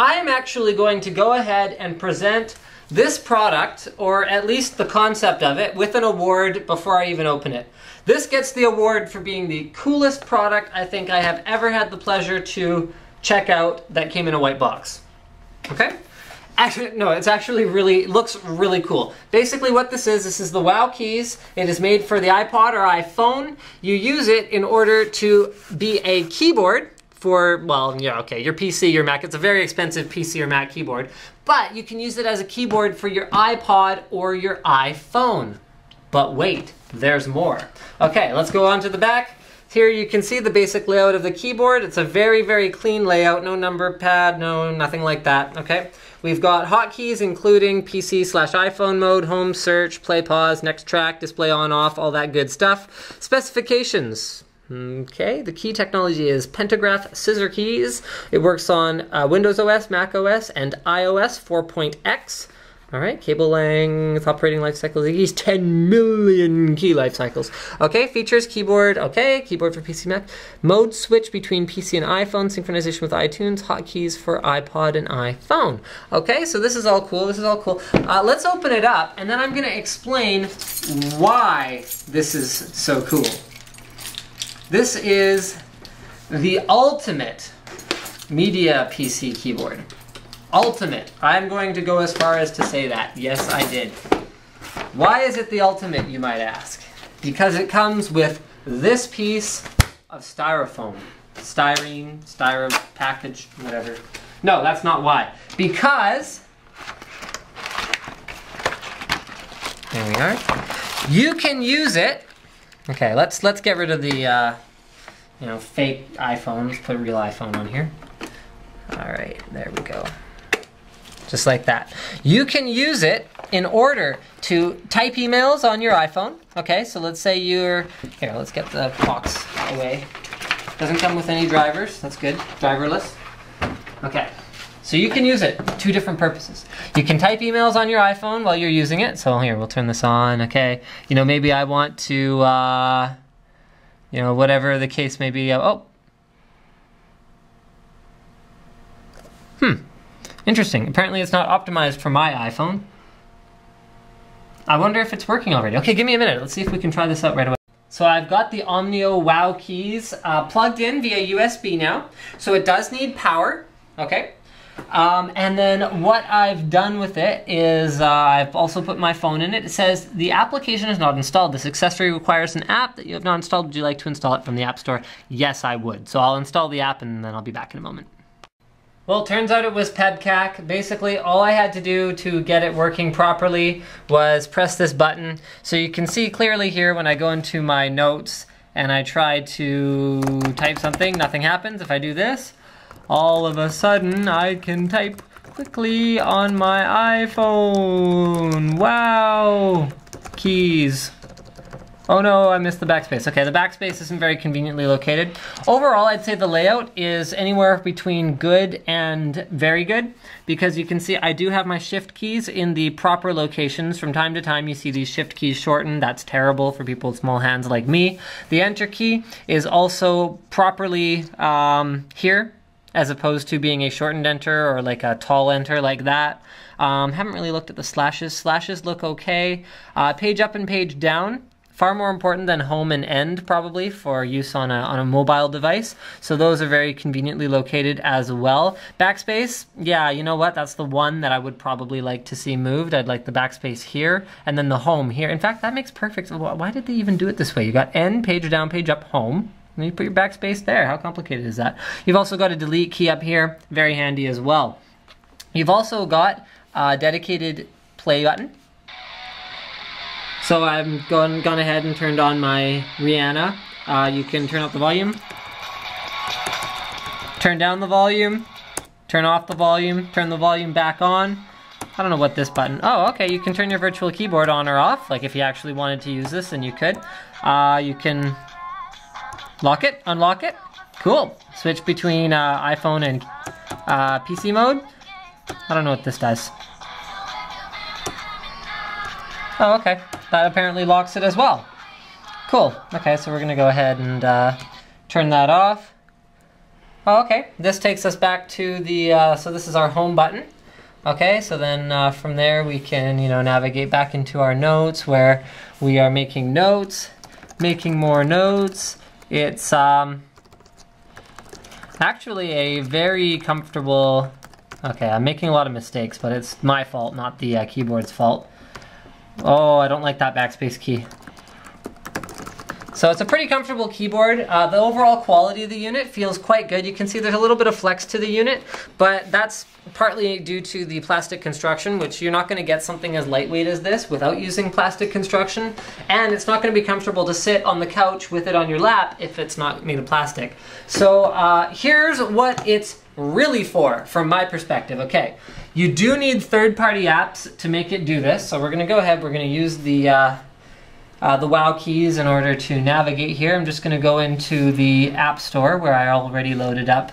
I am actually going to go ahead and present this product, or at least the concept of it, with an award before I even open it. This gets the award for being the coolest product I think I have ever had the pleasure to check out that came in a white box. Okay? Actually, no, it's actually really, looks really cool. Basically what this is, this is the WOW keys. It is made for the iPod or iPhone. You use it in order to be a keyboard for, well, yeah, okay, your PC, your Mac. It's a very expensive PC or Mac keyboard, but you can use it as a keyboard for your iPod or your iPhone. But wait, there's more. Okay, let's go on to the back. Here you can see the basic layout of the keyboard. It's a very, very clean layout. No number pad, no nothing like that, okay? We've got hotkeys including PC slash iPhone mode, home, search, play, pause, next track, display on, off, all that good stuff. Specifications. Okay, the key technology is Pentagraph Scissor Keys. It works on uh, Windows OS, Mac OS, and iOS 4.x. All right, cable length, operating life cycles, these 10 million key life cycles. Okay, features, keyboard, okay, keyboard for PC Mac. Mode switch between PC and iPhone, synchronization with iTunes, hotkeys for iPod and iPhone. Okay, so this is all cool, this is all cool. Uh, let's open it up, and then I'm gonna explain why this is so cool. This is the ultimate media PC keyboard ultimate. I'm going to go as far as to say that. Yes, I did. Why is it the ultimate, you might ask? Because it comes with this piece of styrofoam. Styrene, styro package, whatever. No, that's not why. Because, there we are. You can use it. Okay, let's let's get rid of the uh, you know fake iPhone. Let's put a real iPhone on here. All right, there we go just like that. You can use it in order to type emails on your iPhone. Okay, so let's say you're, here, let's get the box away. Doesn't come with any drivers, that's good, driverless. Okay, so you can use it two different purposes. You can type emails on your iPhone while you're using it. So here, we'll turn this on, okay. You know, maybe I want to, uh, you know, whatever the case may be. Oh. Hmm. Interesting. Apparently it's not optimized for my iPhone. I wonder if it's working already. Okay, give me a minute. Let's see if we can try this out right away. So I've got the Omnio WOW keys uh, plugged in via USB now. So it does need power, okay? Um, and then what I've done with it is uh, I've also put my phone in it. It says the application is not installed. This accessory requires an app that you have not installed. Would you like to install it from the App Store? Yes, I would. So I'll install the app and then I'll be back in a moment. Well, turns out it was PEBKAC. Basically, all I had to do to get it working properly was press this button. So you can see clearly here when I go into my notes and I try to type something, nothing happens. If I do this, all of a sudden I can type quickly on my iPhone. Wow! Keys. Oh no, I missed the backspace. Okay, the backspace isn't very conveniently located. Overall, I'd say the layout is anywhere between good and very good because you can see I do have my shift keys in the proper locations. From time to time, you see these shift keys shortened. That's terrible for people with small hands like me. The enter key is also properly um, here as opposed to being a shortened enter or like a tall enter like that. Um, haven't really looked at the slashes. Slashes look okay. Uh, page up and page down far more important than home and end probably for use on a, on a mobile device. So those are very conveniently located as well. Backspace, yeah, you know what? That's the one that I would probably like to see moved. I'd like the backspace here and then the home here. In fact, that makes perfect. Why did they even do it this way? You got end, page down, page up, home. You put your backspace there. How complicated is that? You've also got a delete key up here. Very handy as well. You've also got a dedicated play button so I've gone, gone ahead and turned on my Rihanna. Uh, you can turn up the volume, turn down the volume, turn off the volume, turn the volume back on. I don't know what this button, oh okay, you can turn your virtual keyboard on or off, like if you actually wanted to use this then you could. Uh, you can lock it, unlock it, cool. Switch between uh, iPhone and uh, PC mode. I don't know what this does. Oh, okay. That apparently locks it as well. Cool. Okay, so we're gonna go ahead and uh, turn that off. Oh, okay. This takes us back to the, uh, so this is our home button. Okay, so then uh, from there we can, you know, navigate back into our notes where we are making notes, making more notes. It's um, actually a very comfortable, okay, I'm making a lot of mistakes, but it's my fault, not the uh, keyboard's fault. Oh, I don't like that backspace key. So it's a pretty comfortable keyboard. Uh, the overall quality of the unit feels quite good. You can see there's a little bit of flex to the unit, but that's partly due to the plastic construction, which you're not gonna get something as lightweight as this without using plastic construction, and it's not gonna be comfortable to sit on the couch with it on your lap if it's not made of plastic. So uh, here's what it's really for, from my perspective, okay. You do need third-party apps to make it do this, so we're gonna go ahead, we're gonna use the uh, uh, the WoW keys in order to navigate here. I'm just going to go into the App Store where I already loaded up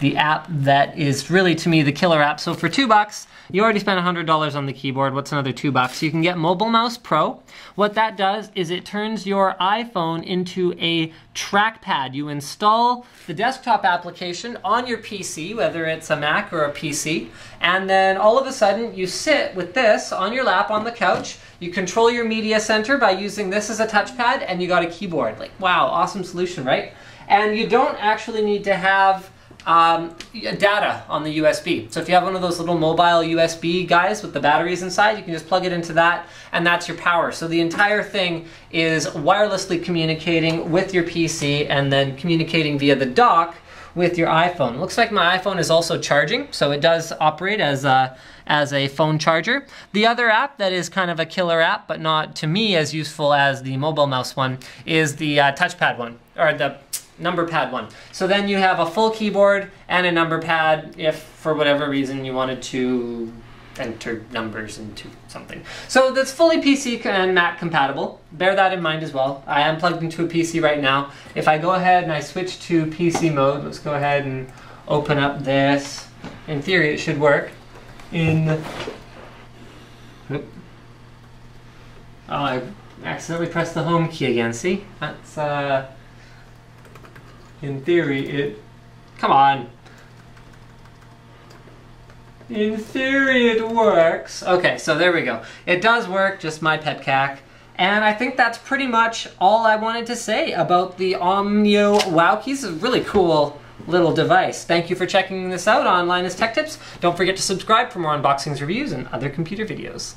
the app that is really to me the killer app. So for two bucks, you already spent $100 on the keyboard. What's another two bucks? You can get Mobile Mouse Pro. What that does is it turns your iPhone into a trackpad. You install the desktop application on your PC, whether it's a Mac or a PC, and then all of a sudden you sit with this on your lap on the couch. You control your media center by using this as a touchpad, and you got a keyboard. Like, wow, awesome solution, right? And you don't actually need to have um, data on the USB. So if you have one of those little mobile USB guys with the batteries inside, you can just plug it into that and that's your power. So the entire thing is wirelessly communicating with your PC and then communicating via the dock with your iPhone. Looks like my iPhone is also charging, so it does operate as a, as a phone charger. The other app that is kind of a killer app, but not to me as useful as the mobile mouse one, is the uh, touchpad one, or the number pad one. So then you have a full keyboard and a number pad if for whatever reason you wanted to enter numbers into something. So that's fully PC and Mac compatible. Bear that in mind as well. I am plugged into a PC right now. If I go ahead and I switch to PC mode, let's go ahead and open up this. In theory it should work. In Oh, I accidentally pressed the home key again, see? That's uh in theory, it... Come on. In theory, it works. Okay, so there we go. It does work, just my PEBKAC. And I think that's pretty much all I wanted to say about the Omnio WoW Keys. It's a really cool little device. Thank you for checking this out on Linus Tech Tips. Don't forget to subscribe for more unboxings, reviews, and other computer videos.